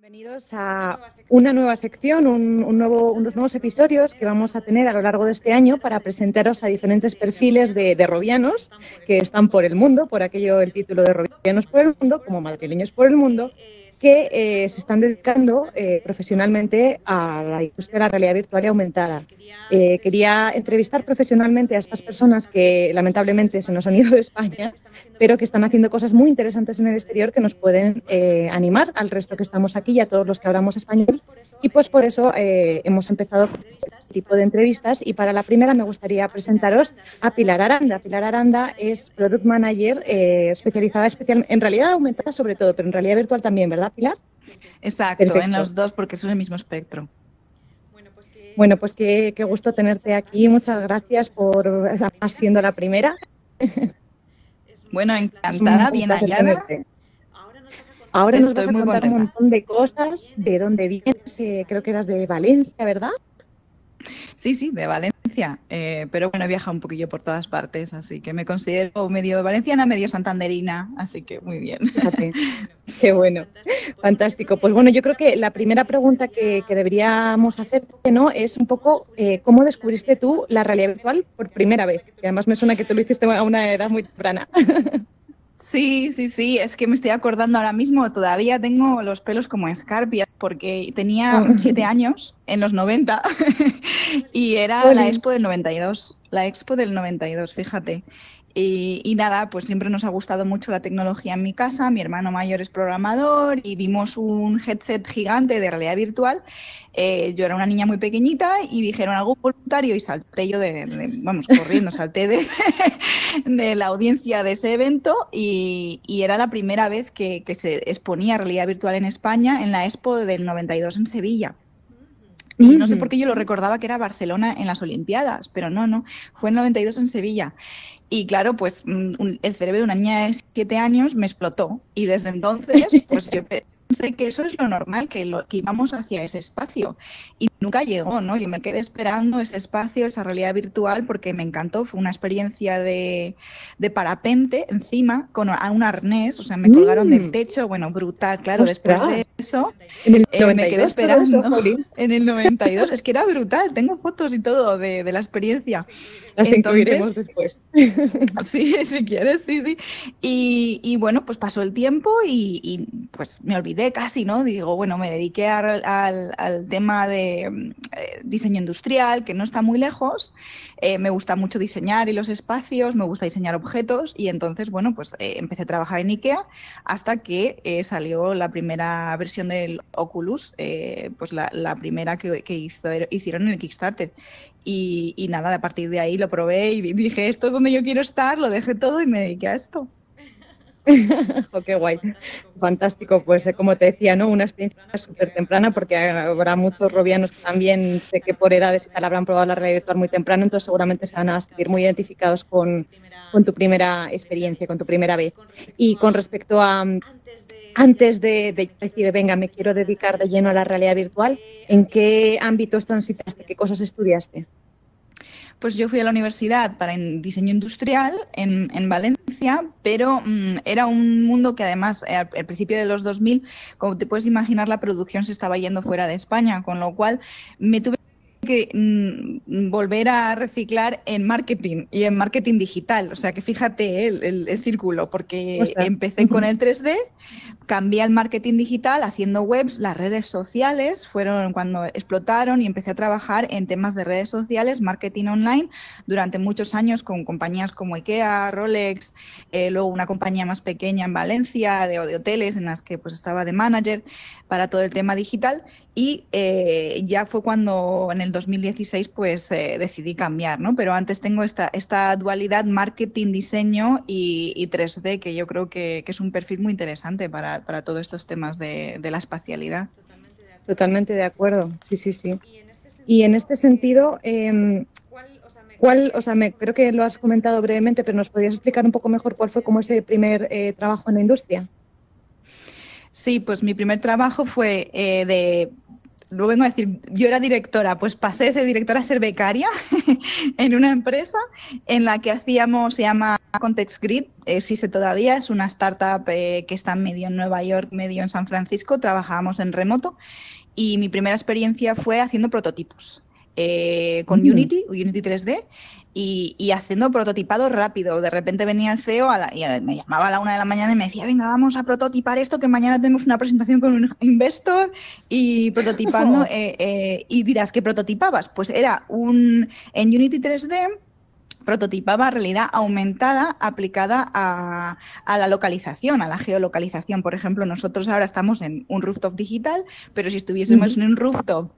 Bienvenidos a una nueva sección, un, nuevo, unos nuevos episodios que vamos a tener a lo largo de este año para presentaros a diferentes perfiles de, de robianos que están por el mundo, por aquello el título de Robianos por el mundo, como madrileños por el mundo, que eh, se están dedicando eh, profesionalmente a la industria de la realidad virtual y aumentada. Eh, quería entrevistar profesionalmente a estas personas que lamentablemente se nos han ido de España, pero que están haciendo cosas muy interesantes en el exterior que nos pueden animar al resto que estamos aquí y a todos los que hablamos español. Y pues por eso hemos empezado con este tipo de entrevistas y para la primera me gustaría presentaros a Pilar Aranda. Pilar Aranda es Product Manager especializada especial, en realidad aumentada sobre todo, pero en realidad virtual también, ¿verdad? Pilar? Exacto, en los dos porque son el mismo espectro. Bueno, pues qué, gusto tenerte aquí. Muchas gracias por siendo la primera. Bueno, encantada, bien hallada. Ahora nos vas a contar un montón de cosas, de dónde vienes, eh, creo que eras de Valencia, ¿verdad? Sí, sí, de Valencia, eh, pero bueno, he viajado un poquillo por todas partes, así que me considero medio valenciana, medio santanderina, así que muy bien. qué bueno, fantástico. Pues bueno, yo creo que la primera pregunta que, deberíamos hacerte ¿no? es un poco eh, cómo descubriste tú la realidad virtual por primera vez, que además me suena que tú lo hiciste a una edad muy temprana. Sí, sí, sí, es que me estoy acordando ahora mismo, todavía tengo los pelos como escarpias porque tenía oh. siete años en los 90 y era la expo del 92, la expo del 92, fíjate. Y, nada, pues siempre nos ha gustado mucho la tecnología en mi casa. Mi hermano mayor es programador y vimos un headset gigante de realidad virtual. Eh, yo era una niña muy pequeñita y dijeron algo voluntario y salté yo de, vamos, corriendo, salté de, de, la audiencia de ese evento y, era la primera vez que, que se exponía realidad virtual en España en la Expo del 92 en Sevilla. Y no sé por qué yo lo recordaba que era Barcelona en las Olimpiadas, pero no, no, fue en 92 en Sevilla. Y claro, pues mm, el cerebro de una niña de 7 años me explotó. Y desde entonces pues yo pensé que eso es lo normal, que, lo, que íbamos hacia ese espacio. Y nunca llegó, ¿no? Yo me quedé esperando ese espacio, esa realidad virtual, porque me encantó. Fue una experiencia de, de parapente encima, con un arnés, o sea, me colgaron del mm. techo, bueno, brutal, claro. Después de eso, ¿En eh, me quedé esperando en el 92. Es que era brutal, tengo fotos y todo de, de la experiencia. Las incluiremos después. Sí, si quieres, sí, sí. Y, y bueno, pues pasó el tiempo y, y, pues me olvidé casi, ¿no? Digo, bueno, me dediqué al, al, al tema de eh, diseño industrial, que no está muy lejos. Eh, me gusta mucho diseñar y los espacios, me gusta diseñar objetos y entonces, bueno, pues eh, empecé a trabajar en IKEA hasta que salió la primera versión del Oculus, pues la, la primera que, que hizo, hicieron en el Kickstarter. Y, y, nada, a partir de ahí lo probé y dije, esto es donde yo quiero estar, lo dejé todo y me dediqué a esto. oh, qué guay, fantástico. Pues eh, como te decía, ¿no? una experiencia súper temprana porque habrá muchos robianos que también sé que por edades y tal habrán probado la realidad virtual muy temprano, entonces seguramente se van a sentir muy identificados con, tu primera experiencia, con tu primera vez. Y con respecto a antes de, de, decir, venga, me quiero dedicar de lleno a la realidad virtual, ¿en qué ámbitos transitaste? ¿Qué cosas estudiaste? Pues yo fui a la universidad para diseño industrial en, en Valencia, pero mm, era un mundo que además eh, al, principio de los 2000, como te puedes imaginar, la producción se estaba yendo fuera de España, con lo cual me tuve que mm, volver a reciclar en marketing y en marketing digital. O sea que fíjate el, el, círculo, porque empecé con el 3D, cambié al marketing digital haciendo webs, las redes sociales fueron cuando explotaron y empecé a trabajar en temas de redes sociales, marketing online, durante muchos años con compañías como IKEA, Rolex, eh, luego una compañía más pequeña en Valencia de, de, hoteles en las que pues estaba de manager para todo el tema digital y eh, ya fue cuando en el 2016 pues eh, decidí cambiar, ¿no? Pero antes tengo esta, esta dualidad marketing, diseño y, y 3D que yo creo que, que es un perfil muy interesante para para, todos estos temas de, la espacialidad. Totalmente de acuerdo, sí, sí, sí. Y en este sentido, eh, ¿cuál, o sea, me, creo que lo has comentado brevemente, pero nos podrías explicar un poco mejor cuál fue como ese primer eh, trabajo en la industria? Sí, pues mi primer trabajo fue eh, de lo vengo a decir, yo era directora, pues pasé de ser directora a ser becaria en una empresa en la que hacíamos, se llama Context Grid, existe todavía, es una startup que está medio en Nueva York, medio en San Francisco, trabajábamos en remoto y mi primera experiencia fue haciendo prototipos. con mm. Unity, Unity 3D, y, haciendo prototipado rápido. De repente venía el CEO y me llamaba a la una de la mañana y me decía, venga, vamos a prototipar esto, que mañana tenemos una presentación con un investor y prototipando. Eh, eh, y dirás, ¿qué prototipabas? Pues era un, en Unity 3D prototipaba realidad aumentada aplicada a, la localización, a la geolocalización. Por ejemplo, nosotros ahora estamos en un rooftop digital, pero si estuviésemos en un rooftop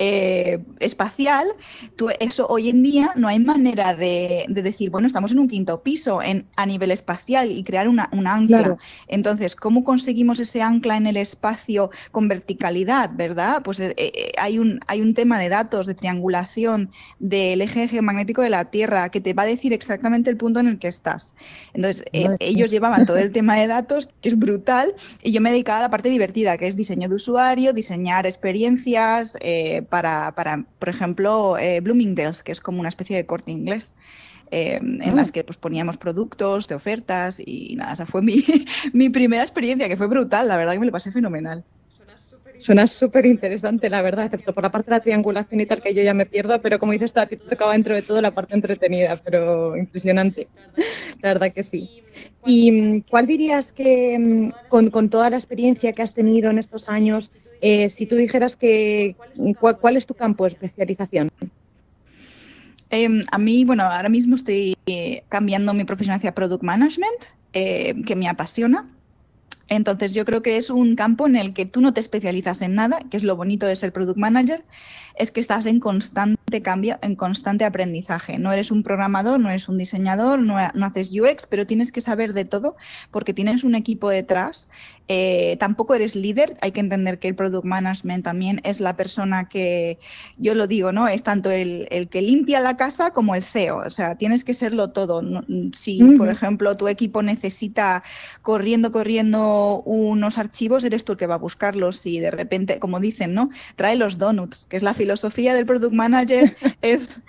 eh, espacial, tú, eso hoy en día no hay manera de, decir, bueno, estamos en un quinto piso en, a nivel espacial y crear una, ancla. Entonces, ¿cómo conseguimos ese ancla en el espacio con verticalidad, verdad? Pues eh, eh, hay, un, hay un tema de datos, de triangulación del eje geomagnético de la Tierra que te va a decir exactamente el punto en el que estás. Entonces, ellos llevaban todo el tema de datos, que es brutal, y yo me dedicaba a la parte divertida, que es diseño de usuario, diseñar experiencias para, por ejemplo, eh, Bloomingdale's, que es como una especie de corte inglés. Eh, en las ah. que pues, poníamos productos de ofertas y nada, esa fue mi, mi primera experiencia, que fue brutal, la verdad que me lo pasé fenomenal. Suena súper interesante, la verdad, excepto por la parte de la triangulación y tal, que yo ya me pierdo, pero como dices, a ti te tocaba dentro de todo la parte entretenida, pero impresionante. La verdad que sí. ¿Y mm, cuál dirías que, mm, con, con toda la experiencia que has tenido en estos años, eh, si tú dijeras que, ¿cuál, es tu campo de especialización? Em, a mí, bueno, ahora mismo estoy cambiando mi profesión hacia Product Management, eh, que me apasiona. Entonces yo creo que es un campo en el que tú no te especializas en nada, que es lo bonito de ser Product Manager, es que estás en constante cambio, en constante aprendizaje. No eres un programador, no eres un diseñador, no, no haces UX, pero tienes que saber de todo porque tienes un equipo detrás eh, tampoco eres líder, hay que entender que el product management también es la persona que, yo lo digo, ¿no? Es tanto el, que limpia la casa como el CEO, o sea, tienes que serlo todo. Si, por ejemplo, tu equipo necesita corriendo, corriendo unos archivos, eres tú el que va a buscarlos y de repente, como dicen, ¿no? Trae los donuts, que es la filosofía del product manager, es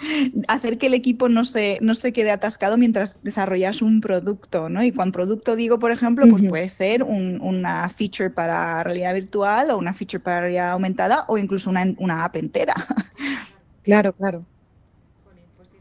hacer que el equipo no se, no se quede atascado mientras desarrollas un producto, ¿no? Y cuando producto digo, por ejemplo, pues puede ser un una feature para realidad virtual o una feature para realidad aumentada o incluso una, una app entera. Claro, claro.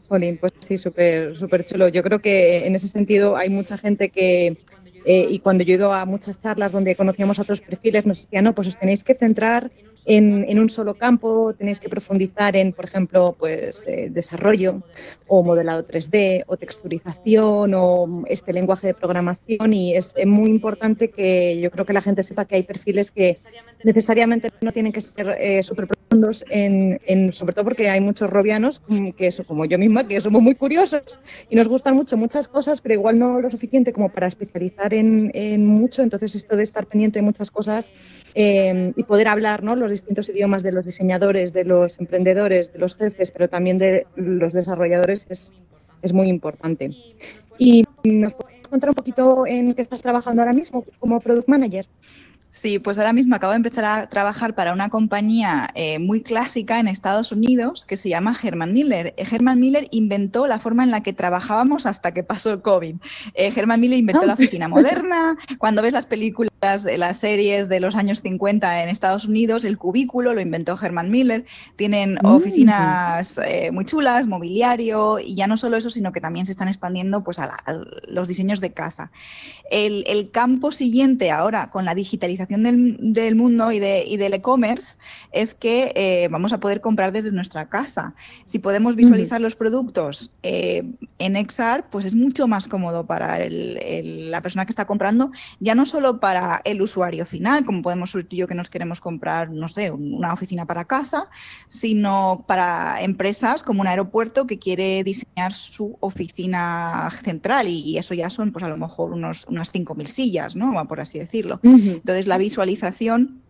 Jolín, pues sí, súper súper chulo. Yo creo que en ese sentido hay mucha gente que, eh, y cuando yo he ido a muchas charlas donde conocíamos otros perfiles, nos decían, no, pues os tenéis que centrar en, un solo campo, tenéis que profundizar en, por ejemplo, pues eh, desarrollo o modelado 3D o texturización o este lenguaje de programación y es, muy importante que yo creo que la gente sepa que hay perfiles que necesariamente no tienen que ser eh, súper profundos, en, sobre todo porque hay muchos robianos, que eso, como yo misma, que somos muy curiosos y nos gustan mucho muchas cosas, pero igual no lo suficiente como para especializar en, mucho. Entonces, esto de estar pendiente de muchas cosas eh, y poder hablar ¿no? los distintos idiomas de los diseñadores, de los emprendedores, de los jefes, pero también de los desarrolladores es, es muy importante. ¿Y nos puedes contar un poquito en qué estás trabajando ahora mismo como Product Manager? Sí, pues ahora mismo acabo de empezar a trabajar para una compañía eh, muy clásica en Estados Unidos que se llama Herman Miller. Eh, Herman Miller inventó la forma en la que trabajábamos hasta que pasó el COVID. Eh, Herman Miller inventó ah. la oficina moderna. Cuando ves las películas de las series de los años 50 en Estados Unidos, el cubículo lo inventó Herman Miller. Tienen mm. oficinas muy chulas, mobiliario y ya no solo eso, sino que también se están expandiendo pues, a, los diseños de casa. El, el campo siguiente ahora con la digitalización del, mundo y, de, y del e-commerce es que eh, vamos a poder comprar desde nuestra casa. Si podemos visualizar los productos eh, en XR, pues es mucho más cómodo para la persona que está comprando, ya no solo para el usuario final, como podemos ser yo que nos queremos comprar, no sé, una oficina para casa, sino para empresas como un aeropuerto que quiere diseñar su oficina central y, eso ya son pues a lo mejor unos, unas 5.000 sillas, ¿no? Por así decirlo. Entonces, la visualización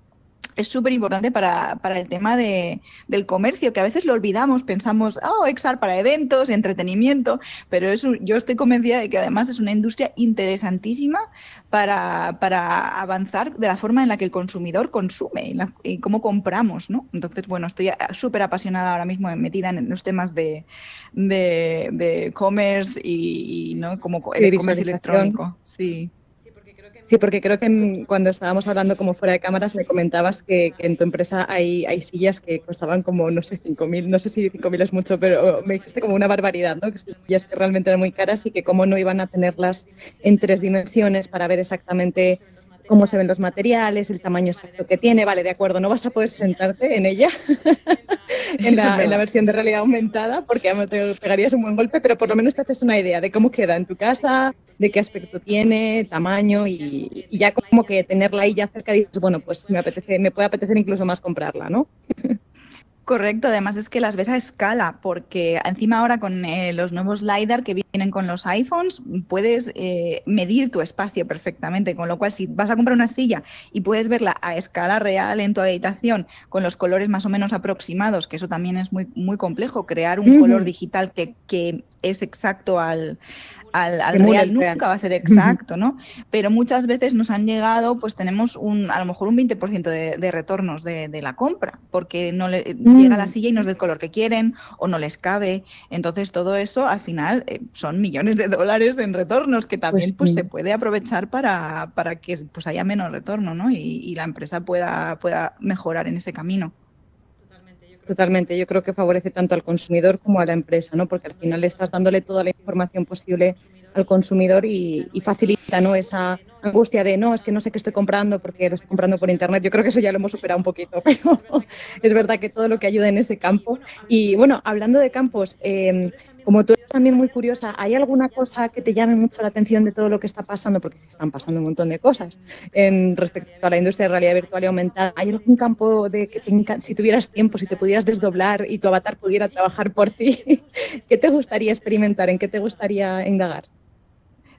es súper importante para, el tema de, del comercio, que a veces lo olvidamos, pensamos, oh, Exar para eventos, entretenimiento, pero es yo estoy convencida de que además es una industria interesantísima para, avanzar de la forma en la que el consumidor consume y, cómo compramos, ¿no? Entonces, bueno, estoy súper apasionada ahora mismo, metida en los temas de, de, commerce y, ¿no? como el comercio electrónico. Sí. Sí, porque creo que cuando estábamos hablando como fuera de cámaras me comentabas que, en tu empresa hay, hay, sillas que costaban como, no sé, 5.000, no sé si 5.000 es mucho, pero me dijiste como una barbaridad, ¿no? Que sillas que realmente eran muy caras y que cómo no iban a tenerlas en tres dimensiones para ver exactamente cómo se ven los materiales, el tamaño exacto que tiene, vale, de acuerdo, no vas a poder sentarte en ella, en, la, en, la, versión de realidad aumentada, porque te pegarías un buen golpe, pero por lo menos te haces una idea de cómo queda en tu casa, de qué aspecto tiene, tamaño y, ya como que tenerla ahí ya cerca dices, bueno, pues me apetece, me puede apetecer incluso más comprarla, ¿no? Correcto, además es que las ves a escala, porque encima ahora con eh, los nuevos LiDAR que vienen con los iPhones, puedes eh, medir tu espacio perfectamente, con lo cual si vas a comprar una silla y puedes verla a escala real en tu habitación, con los colores más o menos aproximados, que eso también es muy, muy complejo, crear un color digital que, que es exacto al, al, real nunca va a ser exacto, ¿no? Pero muchas veces nos han llegado, pues tenemos un, a lo mejor un 20% de, de, retornos de, la compra, porque no le llega la mm. silla y no es del color que quieren o no les cabe. Entonces todo eso al final eh, son millones de dólares en retornos que también pues, pues se puede aprovechar para, para que pues haya menos retorno, ¿no? Y, y la empresa pueda, pueda mejorar en ese camino. Totalmente, yo creo que favorece tanto al consumidor como a la empresa, ¿no? Porque al final estás dándole toda la información posible al consumidor y, facilita ¿no? esa angustia de no, es que no sé qué estoy comprando porque lo estoy comprando por internet. Yo creo que eso ya lo hemos superado un poquito, pero es verdad que todo lo que ayuda en ese campo. Y bueno, hablando de campos, eh, como tú eres también muy curiosa, ¿hay alguna cosa que te llame mucho la atención de todo lo que está pasando? Porque están pasando un montón de cosas en respecto a la industria de realidad virtual y aumentada. ¿Hay algún campo de que si tuvieras tiempo, si te pudieras desdoblar y tu avatar pudiera trabajar por ti, ¿qué te gustaría experimentar? ¿En qué te gustaría indagar?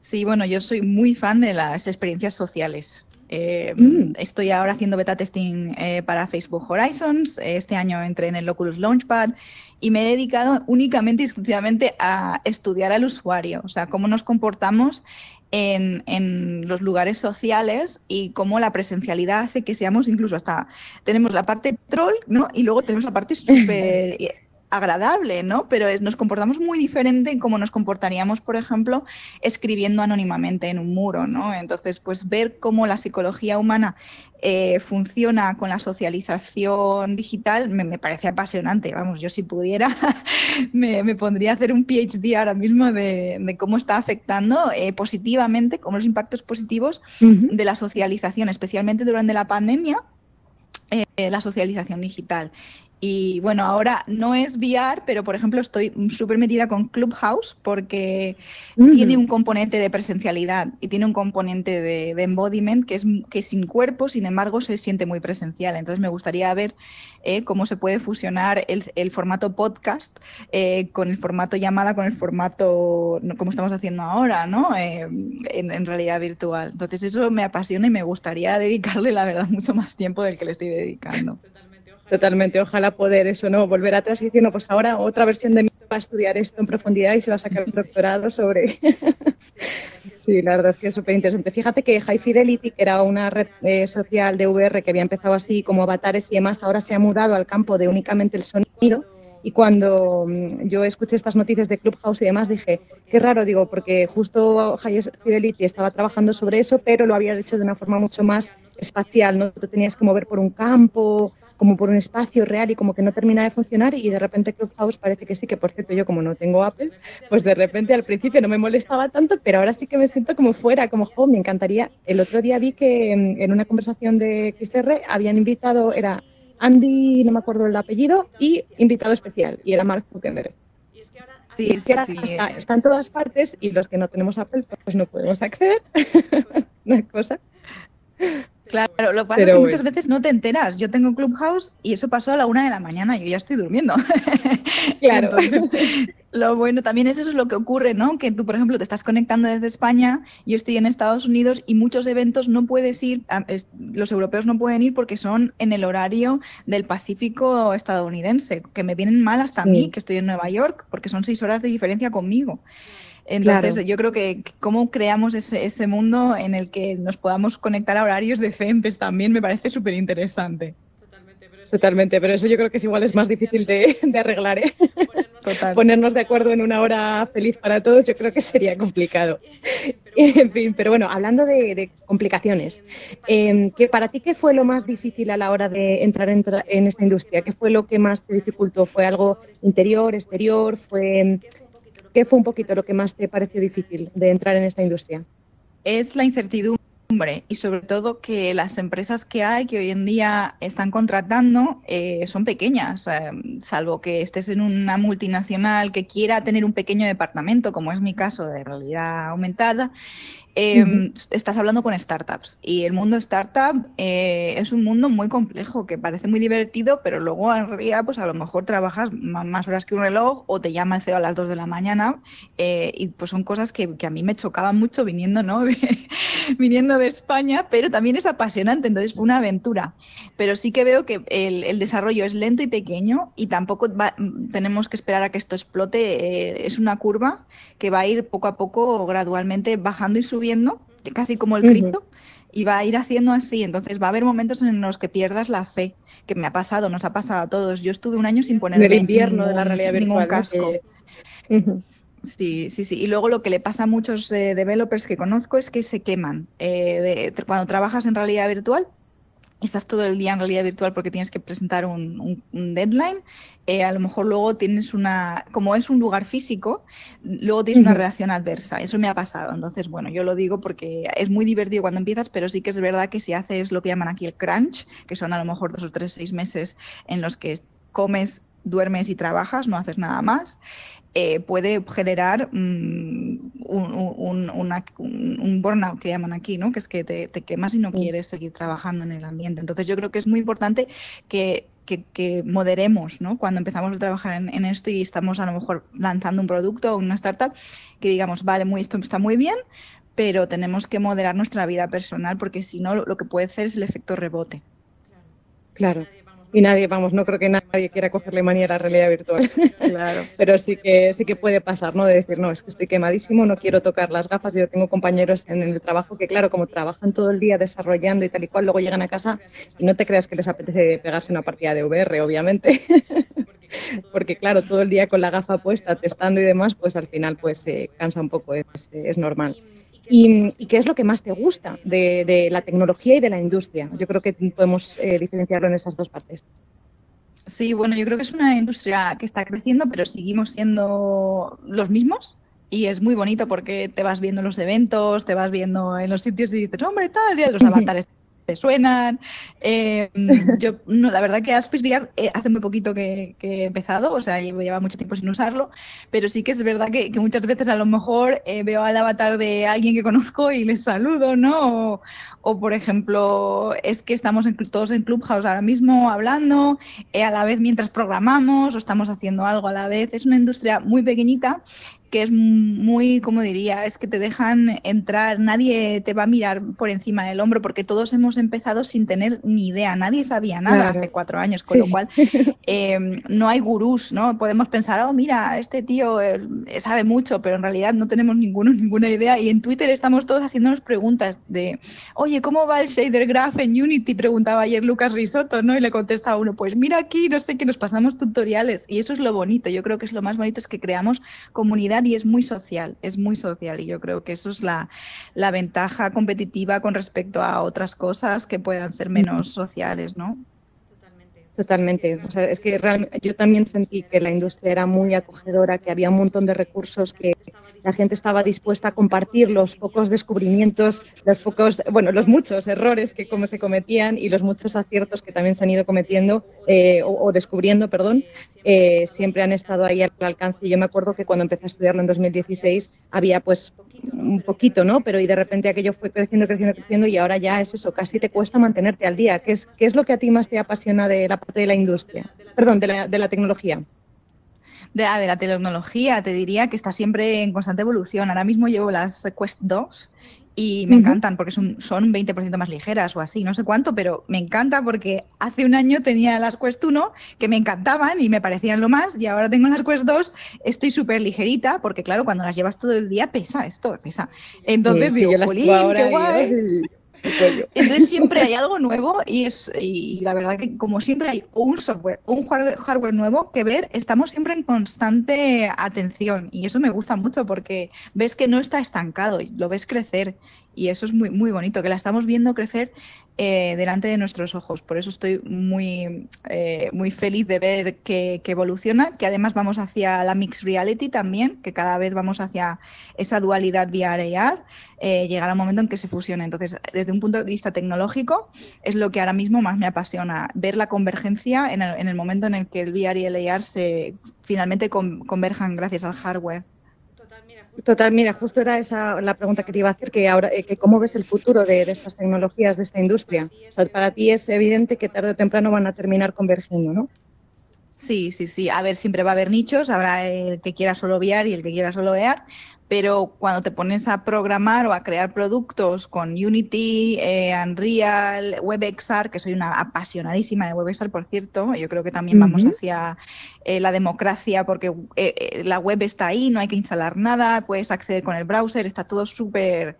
Sí, bueno, yo soy muy fan de las experiencias sociales. Eh, mm. Estoy ahora haciendo beta testing eh, para Facebook Horizons. Este año entré en el Oculus Launchpad y me he dedicado únicamente y exclusivamente a estudiar al usuario, o sea, cómo nos comportamos en, en, los lugares sociales y cómo la presencialidad hace que seamos incluso hasta, tenemos la parte troll, ¿no? Y luego tenemos la parte súper agradable, ¿no? Pero nos comportamos muy diferente como nos comportaríamos, por ejemplo, escribiendo anónimamente en un muro, ¿no? Entonces, pues ver cómo la psicología humana eh, funciona con la socialización digital me, parece apasionante. Vamos, yo si pudiera me, pondría a hacer un PhD ahora mismo de, cómo está afectando eh, positivamente, con los impactos positivos de la socialización, especialmente durante la pandemia, eh, la socialización digital. Y bueno, ahora no es VR, pero por ejemplo estoy súper metida con Clubhouse porque tiene un componente de presencialidad y tiene un componente de, embodiment que es que sin cuerpo, sin embargo, se siente muy presencial. Entonces me gustaría ver eh, cómo se puede fusionar el, formato podcast eh, con el formato llamada, con el formato como estamos haciendo ahora, ¿no? Eh, en, en realidad virtual. Entonces eso me apasiona y me gustaría dedicarle, la verdad, mucho más tiempo del que le estoy dedicando. Totalmente, ojalá poder eso, ¿no? Volver atrás y decir, no, pues ahora otra versión de mí va a estudiar esto en profundidad y se va a sacar un doctorado sobre... sí, la verdad es que es súper interesante. Fíjate que High Fidelity, que era una red eh, social de VR que había empezado así como avatares y demás, ahora se ha mudado al campo de únicamente el sonido. Y cuando mm, yo escuché estas noticias de Clubhouse y demás, dije, qué raro, digo, porque justo High Fidelity estaba trabajando sobre eso, pero lo había hecho de una forma mucho más espacial, no te tenías que mover por un campo, como por un espacio real y como que no termina de funcionar y de repente Clubhouse parece que sí, que por cierto yo como no tengo Apple, pues de repente al principio no me molestaba tanto, pero ahora sí que me siento como fuera, como, jo, me encantaría. El otro día vi que en, una conversación de XR habían invitado, era Andy, no me acuerdo el apellido, y invitado especial, y era Mark Zuckerberg. Sí, sí, sí. Está, en todas partes y los que no tenemos Apple pues no podemos acceder. Una cosa. Claro, lo que pasa es que muchas veces no te enteras. Yo tengo Clubhouse y eso pasó a la una de la mañana y yo ya estoy durmiendo. Claro. Lo bueno también es eso es lo que ocurre, ¿no? Que tú, por ejemplo, te estás conectando desde España, yo estoy en Estados Unidos y muchos eventos no puedes ir, los europeos no pueden ir porque son en el horario del Pacífico estadounidense, que me vienen mal hasta a mí, que estoy en Nueva York, porque son seis horas de diferencia conmigo. Entonces, yo creo que cómo creamos ese, ese, mundo en el que nos podamos conectar a horarios decentes también me parece súper interesante. Totalmente, pero eso yo creo que es igual es más difícil de, arreglar. ¿eh? Ponernos de acuerdo en una hora feliz para todos, yo creo que sería complicado. En fin, pero bueno, hablando de, complicaciones, eh, ¿para ti qué fue lo más difícil a la hora de entrar en, en, esta industria? ¿Qué fue lo que más te dificultó? ¿Fue algo interior, exterior? ¿Fue, ¿Qué fue un poquito lo que más te pareció difícil de entrar en esta industria? Es la incertidumbre y sobre todo que las empresas que hay que hoy en día están contratando eh, son pequeñas, eh, salvo que estés en una multinacional que quiera tener un pequeño departamento, como es mi caso de realidad aumentada, Em, estás hablando con startups y el mundo startup eh, es un mundo muy complejo que parece muy divertido, pero luego en realidad pues a lo mejor trabajas más horas que un reloj o te llama el CEO a las 2 de la mañana eh, y pues son cosas que, a mí me chocaban mucho viniendo, ¿no? Viniendo de España, pero también es apasionante, entonces fue una aventura. Pero sí que veo que el, desarrollo es lento y pequeño y tampoco tenemos que esperar a que esto explote, eh, es una curva que va a ir poco a poco gradualmente bajando y subiendo casi como el cripto, y va a ir haciendo así. Entonces va a haber momentos en los que pierdas la fe, que me ha pasado, nos ha pasado a todos. Yo estuve un año sin poner el invierno de la realidad virtual, casco. Sí, sí, sí. Y luego lo que le pasa a muchos eh, developers que conozco es que se queman. Eh, cuando trabajas en realidad virtual, estás todo el día en realidad virtual porque tienes que presentar un, deadline, eh, a lo mejor luego tienes una, como es un lugar físico, luego tienes una reacción adversa. Eso me ha pasado. Entonces, bueno, yo lo digo porque es muy divertido cuando empiezas, pero sí que es verdad que si haces lo que llaman aquí el crunch, que son a lo mejor dos o tres, seis meses en los que comes, duermes y trabajas, no haces nada más, eh, puede generar mm, un, burnout que llaman aquí, ¿no? que es que te, quemas y no quieres seguir trabajando en el ambiente. Entonces yo creo que es muy importante que, moderemos ¿no? cuando empezamos a trabajar en, esto y estamos a lo mejor lanzando un producto o una startup, que digamos, vale, muy, esto está muy bien, pero tenemos que moderar nuestra vida personal porque si no lo, lo que puede hacer es el efecto rebote. Claro y nadie, vamos, no creo que nadie quiera cogerle manía a la realidad virtual. Claro. Pero sí que sí que puede pasar, ¿no? De decir, no, es que estoy quemadísimo, no quiero tocar las gafas. Yo tengo compañeros en el trabajo que, claro, como trabajan todo el día desarrollando y tal y cual, luego llegan a casa y no te creas que les apetece pegarse una partida de VR, obviamente. Porque, claro, todo el día con la gafa puesta, testando y demás, pues al final pues se cansa un poco, es, es normal. ¿Y, qué es lo que más te gusta de, la tecnología y de la industria? Yo creo que podemos eh, diferenciarlo en esas dos partes. Sí, bueno, yo creo que es una industria que está creciendo, pero seguimos siendo los mismos. Y es muy bonito porque te vas viendo los eventos, te vas viendo en los sitios y dices, hombre, tal, y los avatares te suenan. Eh, yo, no, la verdad que Aspis eh, hace muy poquito que, he empezado, o sea, lleva mucho tiempo sin usarlo, pero sí que es verdad que, muchas veces a lo mejor eh, veo al avatar de alguien que conozco y les saludo, ¿no? O, por ejemplo, es que estamos todos en Clubhouse ahora mismo hablando, a la vez mientras programamos o estamos haciendo algo a la vez. Es una industria muy pequeñita que es muy, como diría, es que te dejan entrar, nadie te va a mirar por encima del hombro porque todos hemos empezado sin tener ni idea, nadie sabía nada hace cuatro años, con lo cual em, no hay gurús, ¿no? Podemos pensar, oh, mira, este tío eh, sabe mucho, pero en realidad no tenemos ninguno, ninguna idea y en Twitter estamos todos haciéndonos preguntas de, oye, ¿cómo va el shader graph en Unity? Preguntaba ayer Lucas Risotto, ¿no? Y le contesta a uno, pues mira aquí, no sé, que nos pasamos tutoriales y eso es lo bonito, yo creo que es lo más bonito, es que creamos comunidad y es muy social, es muy social y yo creo que eso es la, la ventaja competitiva con respecto a otras cosas que puedan ser menos sociales, ¿no? Totalmente. O sea, es que realmente yo también sentí que la industria era muy acogedora, que había un montón de recursos, que la gente estaba dispuesta a compartir los pocos descubrimientos, los pocos, bueno, los muchos errores que como se cometían y los muchos aciertos que también se han ido cometiendo eh, o, descubriendo, perdón, eh, siempre han estado ahí al alcance. Yo me acuerdo que cuando empecé a estudiarlo en 2016 había pues un poquito, ¿no? Pero y de repente aquello fue creciendo, creciendo, creciendo y ahora ya es eso, casi te cuesta mantenerte al día. ¿Qué es, lo que a ti más te apasiona de la parte de la industria? Perdón, de la tecnología. De la, de la tecnología, te diría que está siempre en constante evolución. Ahora mismo llevo las Quest 2 y me encantan porque son, son un 20% más ligeras o así, no sé cuánto, pero me encanta porque hace un año tenía las Quest 1 que me encantaban y me parecían lo más y ahora tengo las Quest 2, estoy súper ligerita porque claro, cuando las llevas todo el día pesa esto, pesa. Entonces digo, qué guay. Entonces siempre hay algo nuevo y, es, y la verdad que como siempre hay un software, un hardware nuevo que ver, estamos siempre en constante atención y eso me gusta mucho porque ves que no está estancado, lo ves crecer y eso es muy, muy bonito, que la estamos viendo crecer eh, delante de nuestros ojos. Por eso estoy muy, eh, muy feliz de ver que, evoluciona, que además vamos hacia la mixed reality también, que cada vez vamos hacia esa dualidad VR-AR. Eh, llegará un momento en que se fusione. Entonces, desde un punto de vista tecnológico, es lo que ahora mismo más me apasiona, ver la convergencia en el, momento en el que el VR y el AR se finalmente converjan gracias al hardware. Total, mira, justo era esa la pregunta que te iba a hacer, que ahora, eh, que cómo ves el futuro de, estas tecnologías, de esta industria. O sea, para ti es evidente que tarde o temprano van a terminar convergiendo, ¿no? Sí, sí, sí. A ver, siempre va a haber nichos, habrá el que quiera solo VR y el que quiera solo EAR, pero cuando te pones a programar o a crear productos con Unity, eh, Unreal, WebXR, que soy una apasionadísima de WebXR, por cierto, yo creo que también vamos hacia eh, la democracia porque eh, la web está ahí, no hay que instalar nada, puedes acceder con el browser, está todo súper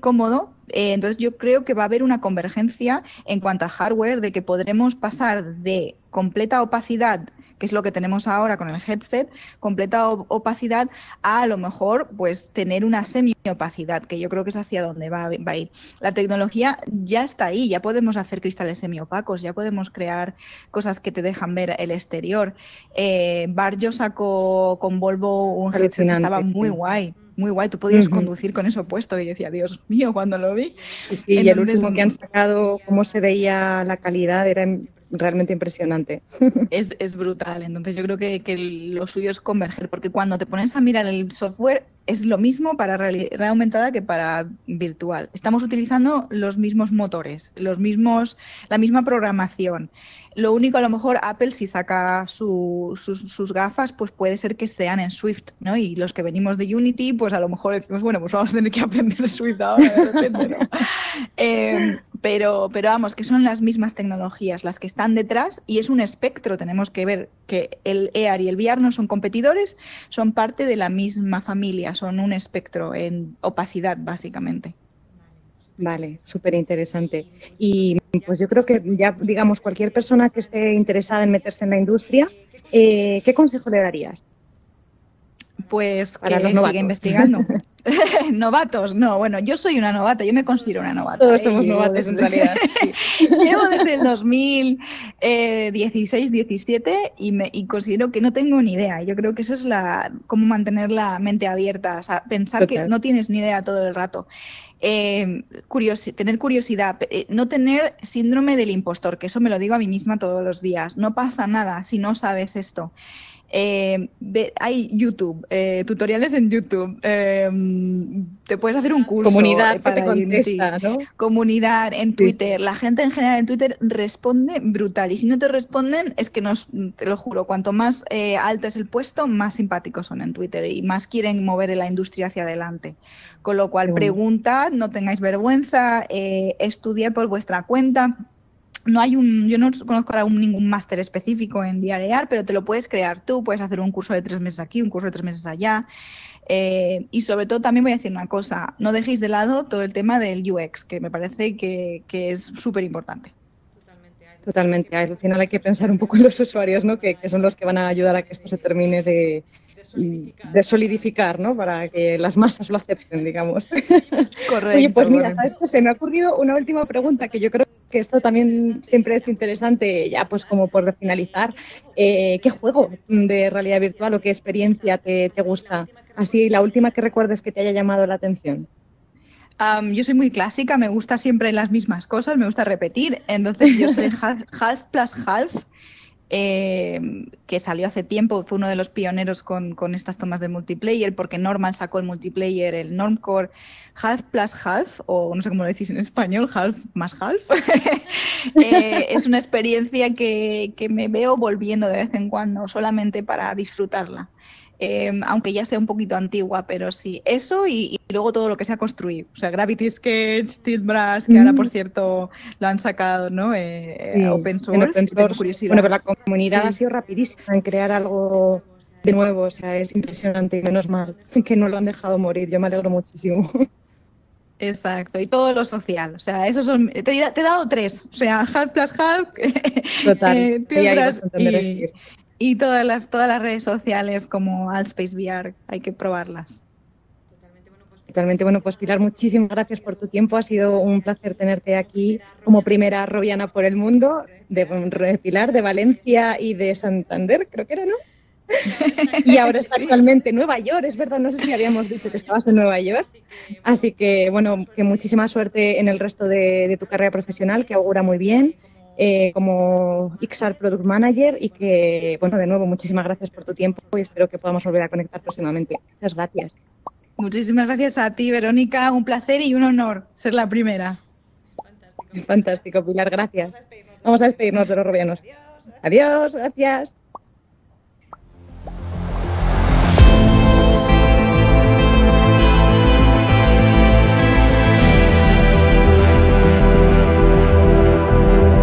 cómodo. entonces yo creo que va a haber una convergencia en cuanto a hardware, de que podremos pasar de completa opacidad que es lo que tenemos ahora con el headset, completa opacidad, a a lo mejor pues tener una semi-opacidad, que yo creo que es hacia donde va, a ir. La tecnología ya está ahí, ya podemos hacer cristales semi-opacos, ya podemos crear cosas que te dejan ver el exterior. Eh, Barjo sacó con Volvo un headset que estaba muy guay muy guay. Tú podías conducir con eso puesto y decía, Dios mío, cuando lo vi. Sí, y el último que han sacado, cómo se veía la calidad, era realmente impresionante. Es, es brutal. Entonces yo creo que, que, lo suyo es converger, porque cuando te pones a mirar el software es lo mismo para realidad aumentada que para virtual. Estamos utilizando los mismos motores, los mismos, la misma programación. Lo único, a lo mejor, Apple, si saca sus, gafas, pues puede ser que sean en Swift, ¿no? Y los que venimos de Unity, pues a lo mejor decimos, bueno, pues vamos a tener que aprender Swift ahora de repente, ¿no? Em, pero, pero vamos, que son las mismas tecnologías las que están detrás y es un espectro. Tenemos que ver que el EAR y el VR no son competidores, son parte de la misma familia, son un espectro en opacidad, básicamente. Vale, súper interesante. Y pues yo creo que ya, digamos, cualquier persona que esté interesada en meterse en la industria, eh, ¿qué consejo le darías? Pues que siga investigando. Novatos, no, bueno, yo soy una novata, yo me considero una novata. Todos ¿eh? somos novatos en realidad. Llevo desde el 2016, 17 y, me, y considero que no tengo ni idea. Yo creo que eso es la cómo mantener la mente abierta, o sea, pensar que no tienes ni idea todo el rato. Eh, tener curiosidad, eh, no tener síndrome del impostor, que eso me lo digo a mí misma todos los días. No pasa nada si no sabes esto. Eh, hay YouTube, eh, tutoriales en YouTube. Em, te puedes hacer un curso. Comunidad para contesta, ¿no? Comunidad en Twitter. La gente en general en Twitter responde brutal. Y si no te responden, es que nos, te lo juro, cuanto más eh, alto es el puesto, más simpáticos son en Twitter y más quieren mover la industria hacia adelante. Con lo cual, preguntad, no tengáis vergüenza, estudiad por vuestra cuenta no hay un, yo no conozco aún ningún máster específico en VRAR, pero te lo puedes crear tú, puedes hacer un curso de tres meses aquí, un curso de tres meses allá. Eh, y sobre todo también voy a decir una cosa, no dejéis de lado todo el tema del UX, que me parece que, es súper importante. Totalmente, al final hay que pensar un poco en los usuarios, ¿no? que, que son los que van a ayudar a que esto se termine de, de solidificar, ¿no? Para que las masas lo acepten, digamos. Correcto. Oye, pues mira, ¿sabes Se me ha ocurrido una última pregunta que yo creo que esto también siempre es interesante, ya pues como por finalizar. Eh, ¿Qué juego de realidad virtual o qué experiencia te, gusta? Así, la última que recuerdes que te haya llamado la atención. yo soy muy clásica, me gusta siempre las mismas cosas, me gusta repetir. Entonces yo soy half, half plus half eh, que salió hace tiempo, fue uno de los pioneros con, estas tomas de multiplayer, porque Normal sacó el multiplayer, el Normcore Half plus Half, o no sé cómo lo decís en español, Half más Half. Eh, es una experiencia que, que me veo volviendo de vez en cuando, solamente para disfrutarla. Em, aunque ya sea un poquito antigua, pero sí, eso y, luego todo lo que se ha construido. O sea, Gravity Sketch, Steel Brush, que ahora por mm. cierto lo han sacado, ¿no? Eh, open source. Curiosidad. Bueno, pero la comunidad ha sido rapidísima en crear algo de nuevo, o sea, es impresionante, menos mal que no lo han dejado morir, yo me alegro muchísimo. Exacto, y todo lo social, o sea, esos son, te, he dado tres, o sea, Half plus Half, Total, eh, y todas las, todas las redes sociales como Altspace VR, hay que probarlas. Totalmente. Bueno, pues Pilar, muchísimas gracias por tu tiempo. Ha sido un placer tenerte aquí como primera robiana por el mundo, de Pilar, de Valencia y de Santander, creo que era, ¿no? y ahora está actualmente en Nueva York, es verdad, no sé si habíamos dicho que estabas en Nueva York. Así que, bueno, que muchísima suerte en el resto de, de tu carrera profesional, que augura muy bien eh, como XR Product Manager y que, bueno, de nuevo, muchísimas gracias por tu tiempo y espero que podamos volver a conectar próximamente. Muchas gracias. Muchísimas gracias a ti, Verónica. Un placer y un honor ser la primera. Fantástico, Pilar, gracias. Vamos a despedirnos de los robianos. Adiós, gracias.